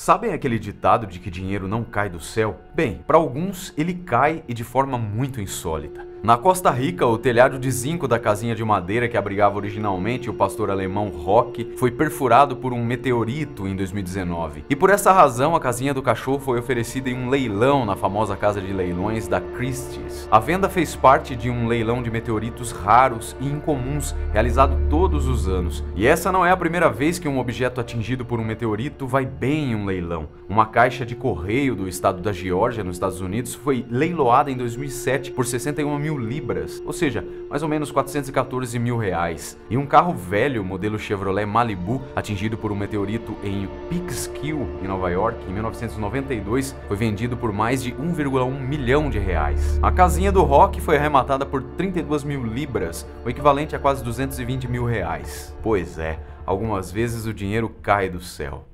Sabem aquele ditado de que dinheiro não cai do céu? Bem, para alguns ele cai e de forma muito insólita. Na Costa Rica, o telhado de zinco da casinha de madeira que abrigava originalmente o pastor alemão Rock foi perfurado por um meteorito em 2019. E por essa razão, a casinha do cachorro foi oferecida em um leilão na famosa casa de leilões da Christie's. A venda fez parte de um leilão de meteoritos raros e incomuns realizado todos os anos. E essa não é a primeira vez que um objeto atingido por um meteorito vai bem em um leilão. Uma caixa de correio do estado da Geórgia, nos Estados Unidos, foi leiloada em 2007 por 61 mil libras, ou seja, mais ou menos 414 mil reais. E um carro velho, modelo Chevrolet Malibu, atingido por um meteorito em Peekskill, em Nova York, em 1992, foi vendido por mais de 1,1 milhão de reais. A casinha do Rock foi arrematada por 32 mil libras, o equivalente a quase 220 mil reais. Pois é, algumas vezes o dinheiro cai do céu.